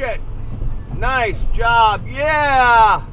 shit. Nice job. Yeah.